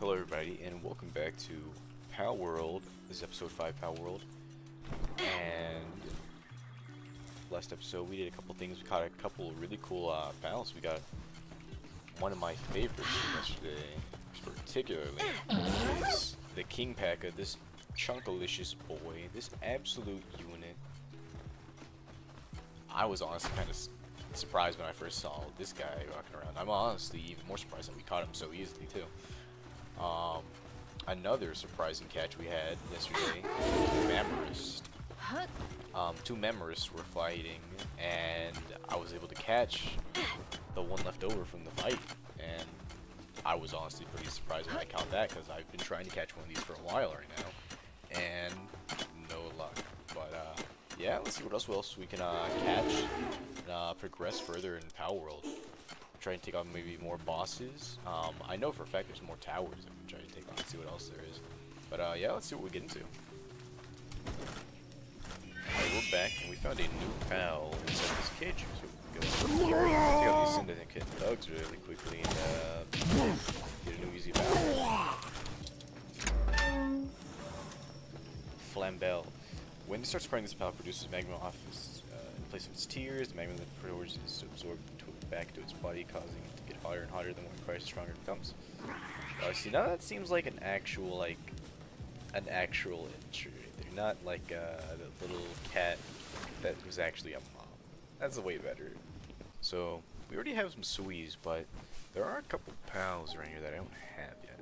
Hello everybody and welcome back to Palworld. This is episode 5 Palworld. And last episode we did a couple things. We caught a couple really cool uh, pals. We got one of my favorites yesterday, particularly, is the Kingpaca, this chunkalicious boy, this absolute unit. I was honestly kind of surprised when I first saw this guy walking around. I'm honestly even more surprised that we caught him so easily too. Um, another surprising catch we had yesterday, Mammorest. Um, two Mammorests were fighting, and I was able to catch the one left over from the fight, and I was honestly pretty surprised when I caught that, because I've been trying to catch one of these for a while right now, and no luck. But, uh, yeah, let's see what else, what else we can uh, catch and uh, progress further in Palworld try and take on maybe more bosses. Um, I know for a fact there's more towers that we try to take on and see what else there is. But uh, yeah, let's see what we get into. We're back and we found a new pal inside this cage. So we can go take out these syndicate thugs really quickly and uh, get a new easy pal. Flambelle. When it starts spraying, this pal produces magma off its, uh, in place of its tears. The magma then produces is absorbed back to its body, causing it to get hotter and hotter the more cries, stronger it becomes. Uh, see, now that seems like an actual, like, an actual intruder. They're not like uh, the little cat that was actually a mom. That's way better. So, we already have some Suies, but there are a couple pals around here that I don't have yet.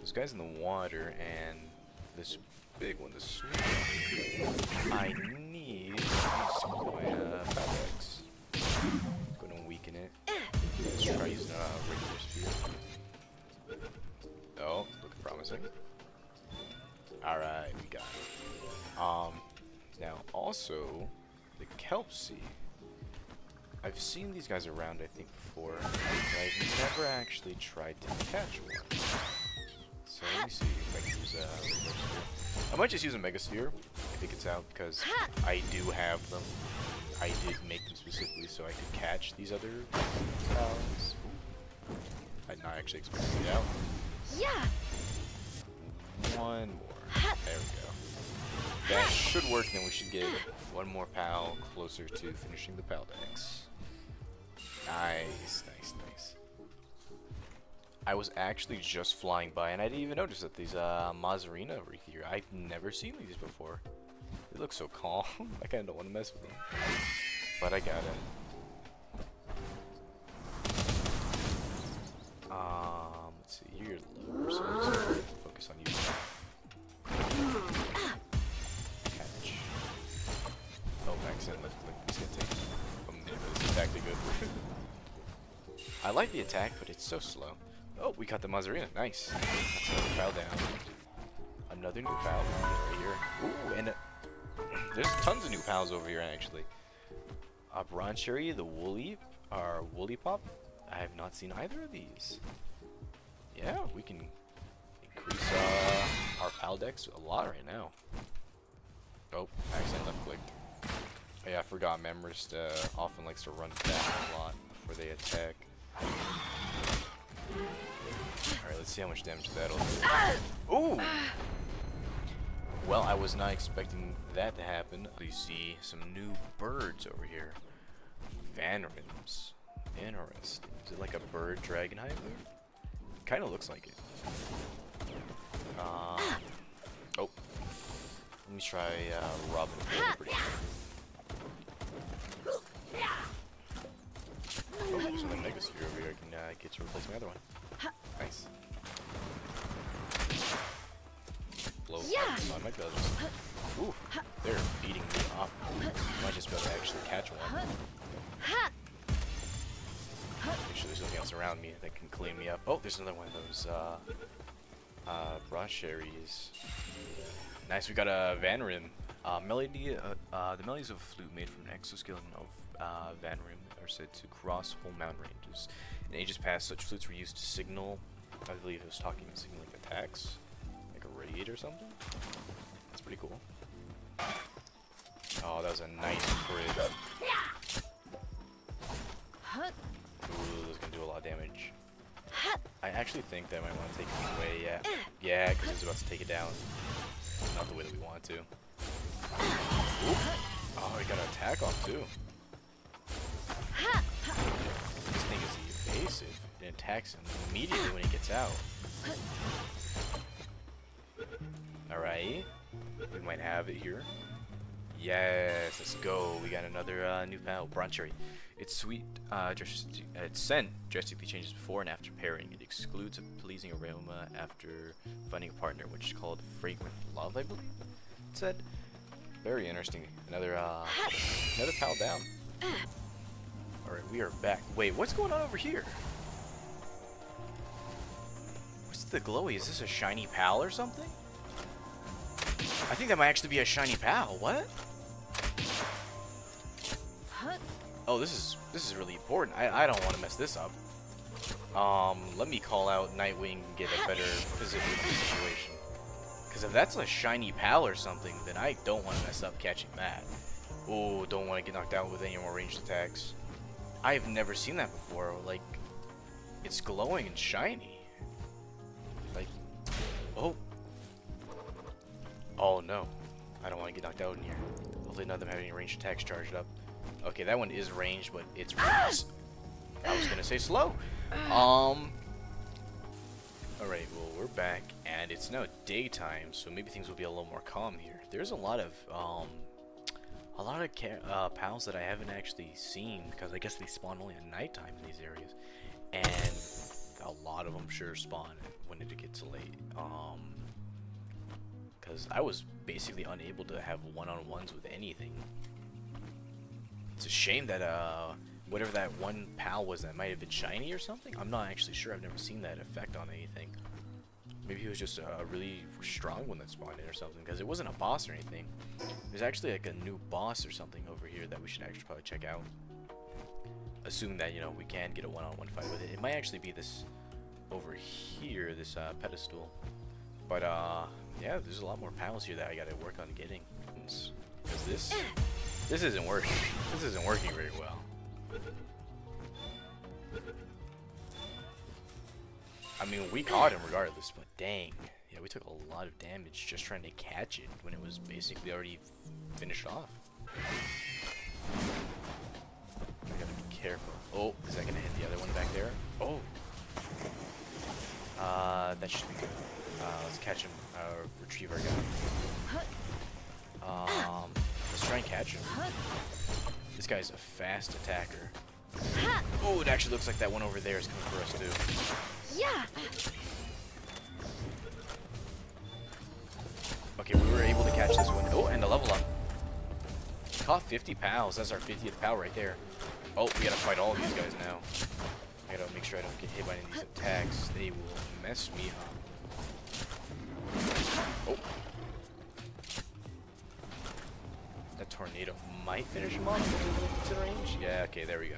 This guy's in the water, and this big one, the I need some of my uh, Fabex Um, now also, the Kelpsea. I've seen these guys around, I think, before, but I've never actually tried to catch one. So let me see if I can use a regular might just use a Mega Sphere if it gets out, because I do have them. I did make them specifically so I could catch these other. I did not actually expect to get out. Yeah. One more. There we go. That should work, then we should get one more pal closer to finishing the pal decks. Nice, nice, nice. I was actually just flying by, and I didn't even notice that these uh, Mozzarina over here. I've never seen these before. They look so calm. I kind of don't want to mess with them. But I got it. Um, let's see. You're lower, so focus on you. I like the attack, but it's so slow. Oh, we got the Mozzarina. Nice. That's another foul down. Another new foul right here. Ooh, and there's tons of new pals over here, actually. Uh, Broncherry, the Woolly, or Woolipop. I have not seen either of these. Yeah, we can increase uh, our pal decks a lot right now. Oh, accident left click. Oh, yeah, I forgot Mammorest uh, often likes to run back a lot before they attack. Alright, let's see how much damage that'll do. Ooh! Well, I was not expecting that to happen. You see some new birds over here. Vanwyrms. Interesting. Is it like a bird dragon hive Kind of looks like it. Um, oh. Let me try uh, Robin Oh, there's another Mega Sphere over here. I can uh, get to replace my other one. Nice. blow yeah. on my guns. Ooh, they're beating me up. Might just be able to actually catch one. Make sure there's nothing else around me that can clean me up. Oh, there's another one of those uh, uh, brasheries. Nice, we got a Vanwyrm. Uh, melody, uh, uh, the melodies of a flute made from an exoskeleton of uh, Vanwyrm are said to cross whole mountain ranges. In ages past, such flutes were used to signal, I believe it was talking signaling attacks like a raid or something? That's pretty cool. Oh, that was a nice crit. Ooh, this is gonna do a lot of damage. I actually think that I might want to take him away. Yeah, Yeah, because he's about to take it down. Not the way that we want to. Oh, he got an attack off too. Attacks him immediately when he gets out. Alright. We might have it here. Yes, let's go. We got another uh, new pal, Broncherry. It's sweet, uh, its scent drastically changes before and after pairing. It excludes a pleasing aroma after finding a partner, which is called fragrant love, I believe. It said. Very interesting. Another, uh, another pal down. Alright, we are back. Wait, what's going on over here? The glowy? Is this a shiny pal or something? I think that might actually be a shiny pal. What? Oh, this is this is really important. I, I don't want to mess this up. Um, let me call out Nitewing and get a better position situation. Because if that's a shiny pal or something, then I don't want to mess up catching that. Oh, don't want to get knocked out with any more ranged attacks. I've never seen that before. Like, it's glowing and shiny. Oh no. I don't want to get knocked out in here. Hopefully none of them have any ranged attacks charged up. Okay, that one is ranged, but it's ranged. I was gonna say slow. Um. Alright, well, we're back, and it's now daytime, so maybe things will be a little more calm here. There's a lot of, um, a lot of uh, pals that I haven't actually seen, because I guess they spawn only at nighttime in these areas. And a lot of them sure spawn when it gets late. Um, because I was basically unable to have one-on-ones with anything it's a shame that uh, whatever that one pal was that might have been shiny or something. I'm not actually sure. I've never seen that effect on anything. Maybe he was just a really strong one that spawned in or something, because it wasn't a boss or anything. There's actually like a new boss or something over here that we should actually probably check out. Assuming that, you know, we can get a one-on-one -on -one fight with it. It might actually be this over here, this uh, pedestal. But, uh, yeah, there's a lot more panels here that I gotta work on getting. Because this this isn't working. This isn't working very well. I mean, we caught him regardless, but dang. Yeah, we took a lot of damage just trying to catch it when it was basically already finished off. I gotta be careful. Oh, is that gonna hit the other one back there? Oh! Uh, that should be good. Uh, let's catch him, uh, retrieve our guy. Um... Let's try and catch him. This guy's a fast attacker. Oh, it actually looks like that one over there is coming for us too. Yeah. Okay, we were able to catch this one. Oh, and a level up. Caught 50 pals. That's our 50th pal right there. Oh, we gotta fight all these guys now. I gotta make sure I don't get hit by any of these attacks. They will mess me up. Might finish him off to the range. Yeah, okay, there we go.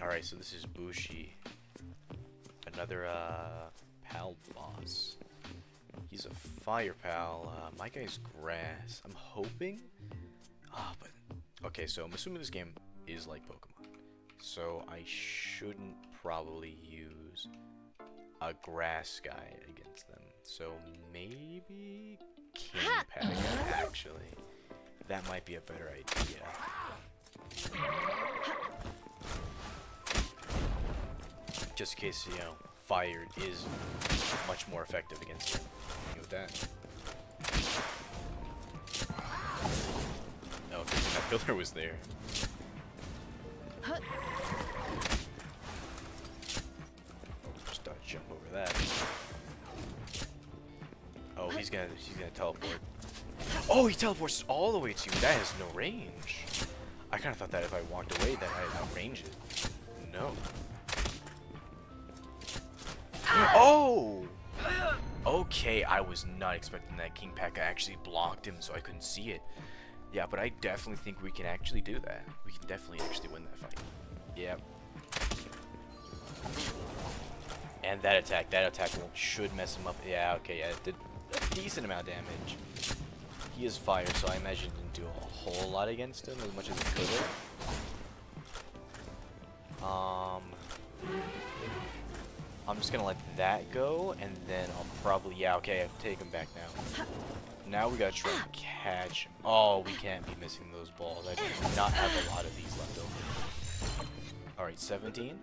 Alright, so this is Bushi. Another, uh, pal boss. He's a fire pal. Uh, my guy's grass. I'm hoping. Ah, oh, but... Okay, so I'm assuming this game is like Pokemon. So I shouldn't probably use a grass guy against them. So maybe Kingpaca, actually. That might be a better idea. Just in case, you know, fire is much more effective against it. With that. No, that pillar was there. Just don't jump over that. Oh, he's gonna he's gonna teleport. Oh, he teleports all the way to you. That has no range. I kind of thought that if I walked away, that I'd outrange it. No. Oh! Okay, I was not expecting that. Kingpaca actually blocked him, so I couldn't see it. Yeah, but I definitely think we can actually do that. We can definitely actually win that fight. Yep. And that attack, that attack should mess him up. Yeah, okay, yeah, it did a decent amount of damage. He is fire, so I imagine didn't do a whole lot against him, as much as it could have. Um, I'm just gonna let that go, and then I'll probably, yeah, okay, I take him back now. Now we gotta try and catch. Oh, we can't be missing those balls. I do not have a lot of these left over. Alright, 17.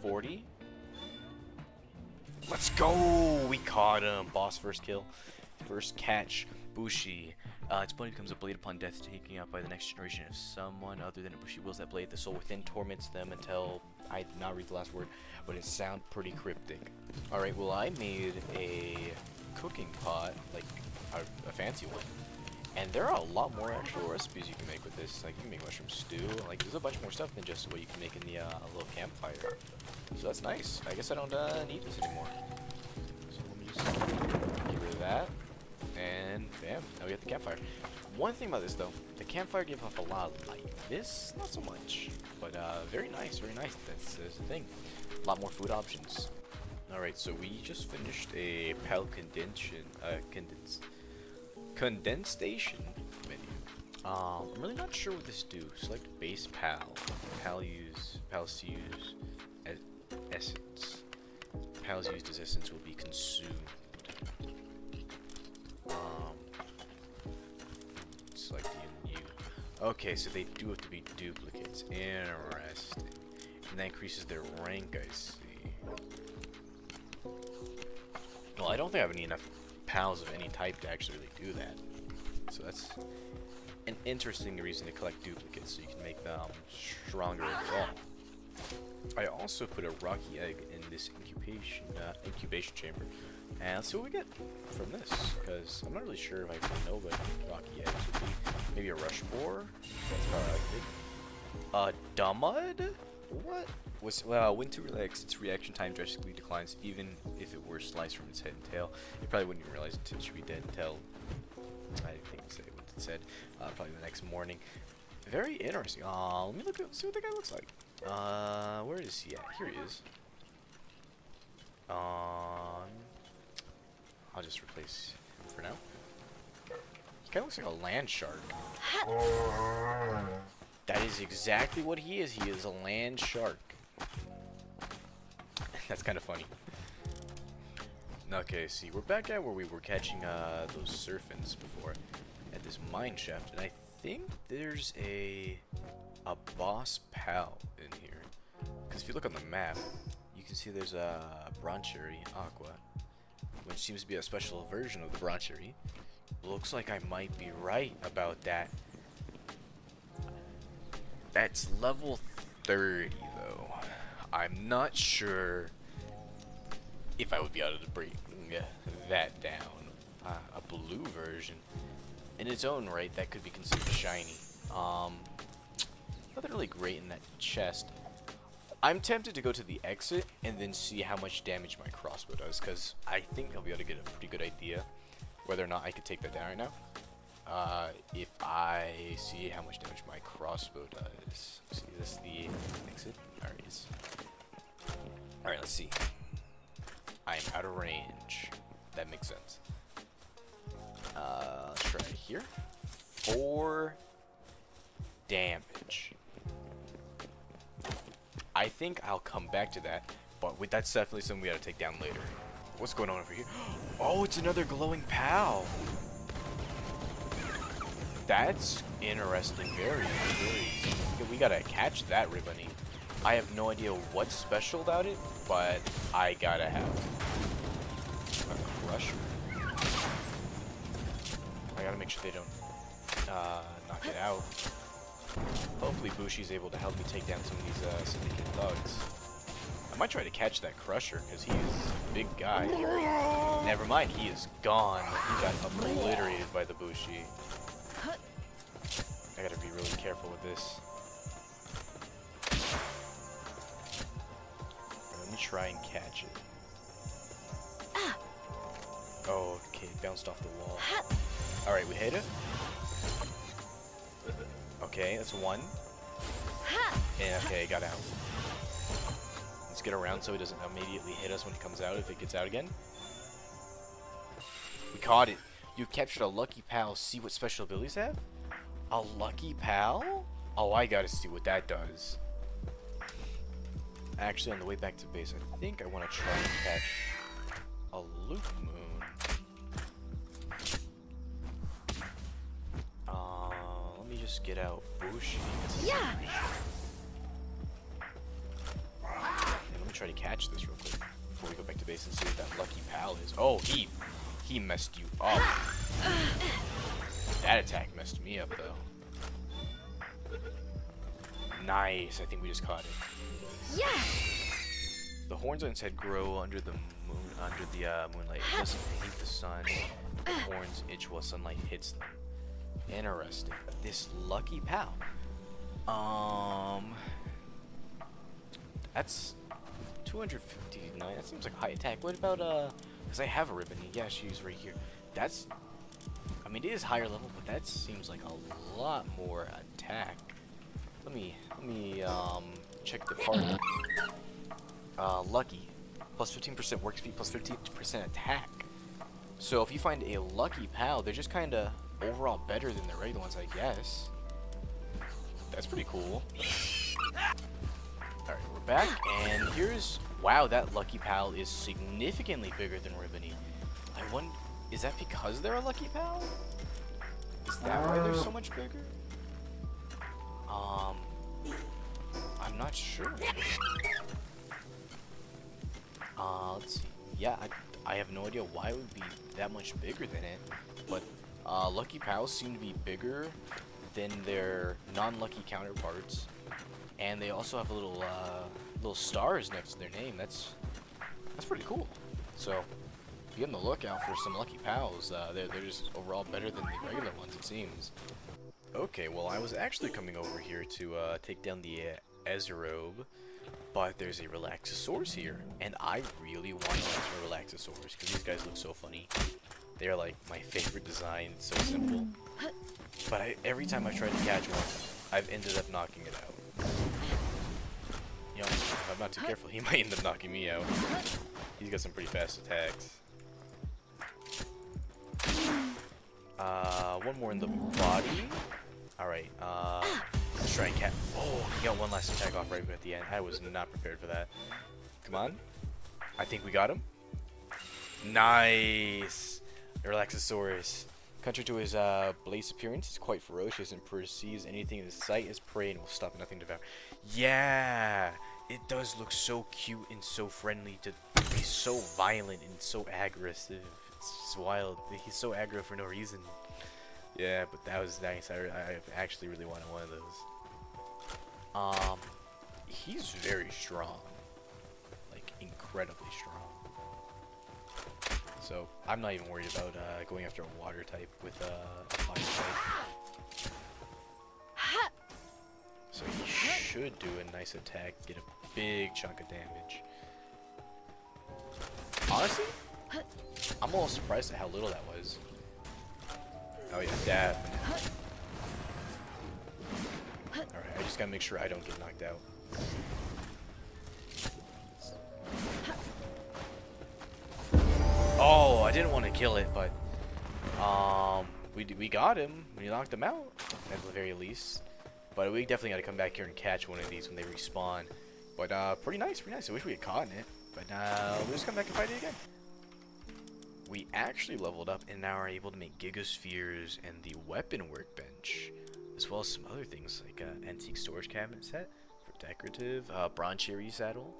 40. Let's go! We caught him. Boss first kill. First catch. Bushi. Uh, its blade becomes a blade upon death, taking out by the next generation. If someone other than a Bushi wields that blade, the soul within torments them until... I did not read the last word, but it sounds pretty cryptic. Alright, well I made a cooking pot, like a, a, fancy one. And there are a lot more actual recipes you can make with this. Like you can make mushroom stew. Like there's a bunch more stuff than just what you can make in the uh, little campfire. So that's nice. I guess I don't uh, need this anymore. So let me just get rid of that. Now we have the campfire. One thing about this though, the campfire gave off a lot of light. This, not so much. But uh, very nice, very nice. That's, that's the thing. A lot more food options. Alright, so we just finished a PAL condensation, uh, condens condensation menu. Um, I'm really not sure what this do. Select base PAL. PAL use, PALs to use as essence. PALs used as essence will be consumed. Okay, so they do have to be duplicates. Interesting. And that increases their rank, I see. Well, I don't think I have any enough pals of any type to actually really do that. So that's an interesting reason to collect duplicates, so you can make them stronger overall. I also put a rocky egg in this incubation uh, incubation chamber, and let's see what we get from this. Because I'm not really sure if I even know what rocky eggs would be. Maybe a Rushoar. That's probably. A dumud? What? Was, well, when to relax, its reaction time drastically declines, even if it were sliced from its head and tail. You probably wouldn't even realize it should be dead until I think say what it said. Uh, probably the next morning. Very interesting. Uh, let me look at see what the guy looks like. Uh, where is he at? Here he is. Um, I'll just replace him for now. He kind of looks like a land shark. That is exactly what he is. He is a land shark. That's kind of funny. Okay, see, we're back at where we were catching uh, those serpents before, at this mine shaft, and I think there's a a boss pal in here. Because if you look on the map, you can see there's a Broncherry Aqua, which seems to be a special version of the Broncherry. Looks like I might be right about that. That's level 30, though. I'm not sure if I would be able to bring that down. Uh, a blue version. In its own right, that could be considered shiny. Um, nothing really great in that chest. I'm tempted to go to the exit and then see how much damage my crossbow does, because I think I'll be able to get a pretty good idea whether or not I could take that down right now. Uh, if I see how much damage my crossbow does. See, this the exit? Alright, Alright, let's see. I am out of range. That makes sense. Uh, let's try it here. Four damage. I think I'll come back to that, but that's definitely something we gotta take down later. What's going on over here? Oh, it's another glowing pal. That's interesting. Very, very. We gotta catch that Ribbunny. I have no idea what's special about it, but I gotta have a crusher. I gotta make sure they don't uh, knock it out. Hopefully Bushi's able to help me take down some of these uh, syndicate thugs. I might try to catch that crusher, because he is a big guy. Never mind, he is gone. He got obliterated by the Bushi. I gotta be really careful with this. Let me try and catch it. Oh, okay, bounced off the wall. Alright, we hit it. Okay, that's one. And okay, got out. Let's get around so he doesn't immediately hit us when he comes out if it gets out again. We caught it. You captured a lucky pal. See what special abilities have? A lucky pal? Oh, I gotta see what that does. actually, on the way back to base, I think I want to try and catch a loop moon. Get out Bushi. Yeah. And let me try to catch this real quick before we go back to base and see what that lucky pal is. Oh, he he messed you up. That attack messed me up though. Nice. I think we just caught it. Yeah. The horns on its head grow under the moon, under the uh, moonlight. It doesn't hate the sun. The horns itch while sunlight hits them. Interesting. This lucky pal. Um, that's 259. That seems like high attack. What about uh? Because I have a ribbon. Yeah, she's right here. That's. I mean, it is higher level, but that seems like a lot more attack. Let me let me um check the card. Uh, lucky, plus 15% work speed, plus 15% attack. So if you find a lucky pal, they're just kind of overall better than the regular ones, I guess. That's pretty cool. Alright, we're back, and here's... Wow, that lucky pal is significantly bigger than Ribbunny. I wonder... Is that because they're a lucky pal? Is that why they're so much bigger? Um... I'm not sure. Uh, let's see. Yeah, I, I have no idea why it would be that much bigger than it, but uh, Lucky Pals seem to be bigger than their non-lucky counterparts, and they also have a little uh, little stars next to their name. That's that's pretty cool. So be on the lookout for some Lucky Pals. Uh, they're, they're just overall better than the regular ones, it seems. Okay, well, I was actually coming over here to uh, take down the uh, but there's a Relaxosaurus here, and I really want to catch a Relaxosaurus, because these guys look so funny. They're like my favorite design, it's so simple. But I, every time I try to catch one, I've ended up knocking it out. You know, if I'm not too careful, he might end up knocking me out. He's got some pretty fast attacks. Uh, one more in the body. Alright, uh, let's try and catch. Oh, he got one last attack off right at the end. I was not prepared for that. Come on. I think we got him. Nice! Relaxosaurus. Contrary to his uh, blaze appearance, he's quite ferocious and perceives anything in his sight as prey and will stop nothing to devour. Yeah! It does look so cute and so friendly to be so violent and so aggressive. It's wild. He's so aggro for no reason. Yeah, but that was nice. I, I actually really wanted one of those. Um, he's very strong. Like, incredibly strong. So, I'm not even worried about uh, going after a water type with uh, a fire type. So he should do a nice attack, get a big chunk of damage. Honestly, I'm a little surprised at how little that was. Oh yeah, definitely. Alright, I just gotta make sure I don't get knocked out. Oh, I didn't want to kill it, but um, we we got him. We knocked him out at the very least. But we definitely got to come back here and catch one of these when they respawn. But uh, pretty nice, pretty nice. I wish we had caught it, but uh, we'll just come back and fight it again. We actually leveled up and now are able to make gigaspheres and the weapon workbench, as well as some other things like uh, antique storage cabinet set for decorative, uh, saddle.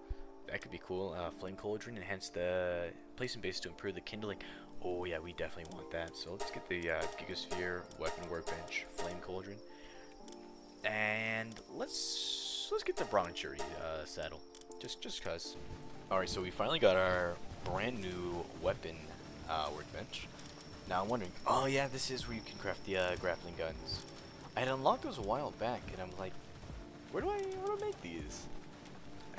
That could be cool. Uh, flame cauldron, enhance the place and base to improve the kindling. Oh yeah, we definitely want that. So let's get the uh, gigasphere, weapon workbench, flame cauldron, and let's let's get the bronze uh, saddle, just just cause. All right, so we finally got our brand new weapon uh, workbench. Now I'm wondering, oh yeah, this is where you can craft the uh, grappling guns. I had unlocked those a while back, and I'm like, where do I, where do I make these?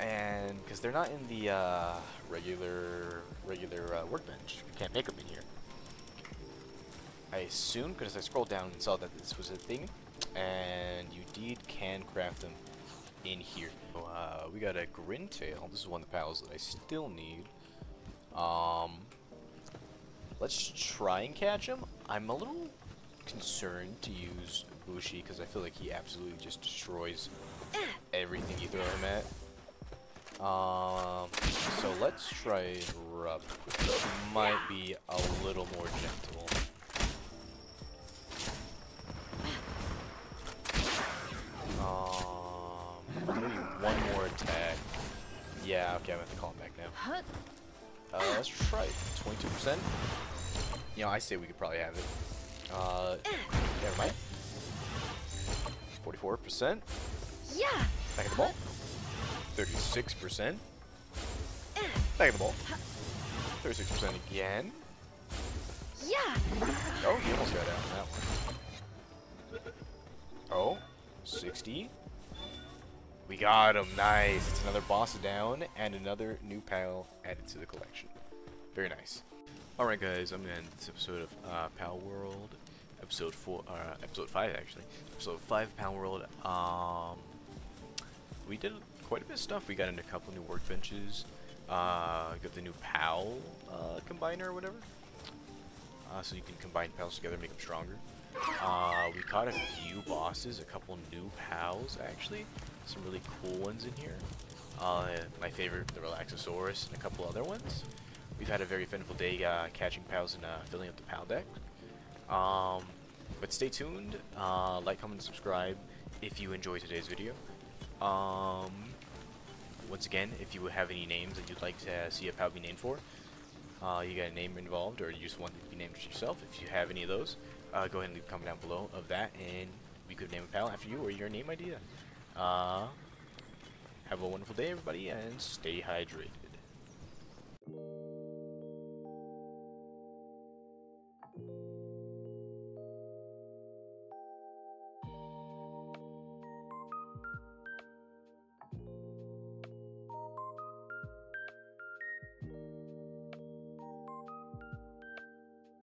And because they're not in the uh, regular regular uh, workbench, you can't make them in here. I assume because I scrolled down and saw that this was a thing, and you indeed can craft them in here. Uh, we got a Grintale. This is one of the pals that I still need. Um, let's try and catch him. I'm a little concerned to use Bushi because I feel like he absolutely just destroys everything you throw him at. Um, so let's try Rub. Might be a little more gentle. Um, maybe one more attack. Yeah, okay, I'm gonna have to call him back now. Uh, let's try 22%. You know, I say we could probably have it. Uh, never mind. 44%. Yeah. Back at the ball. 36%. Back of the ball. 36% again. Yeah. Oh, he almost got out on that one. Oh, 60. We got him. Nice. It's another boss down and another new pal added to the collection. Very nice. Alright guys, I'm gonna end this episode of uh, Palworld. Episode 4, uh, episode 5 actually. Episode 5 Palworld. Um, we did quite a bit of stuff. We got into a couple new workbenches. Uh, got the new PAL uh, combiner or whatever. Uh, so you can combine pals together, make them stronger. Uh, we caught a few bosses, a couple new pals actually. Some really cool ones in here. Uh, my favorite, the Relaxosaurus, and a couple other ones. We've had a very eventful day uh, catching pals and uh, filling up the pal deck. Um, but stay tuned, uh, like, comment, and subscribe if you enjoyed today's video. Um, once again, if you have any names that you'd like to see a pal be named for, uh, you got a name involved or you just want to be named yourself, if you have any of those, uh, go ahead and leave a comment down below of that and we could name a pal after you or your name idea. Uh, have a wonderful day everybody and stay hydrated.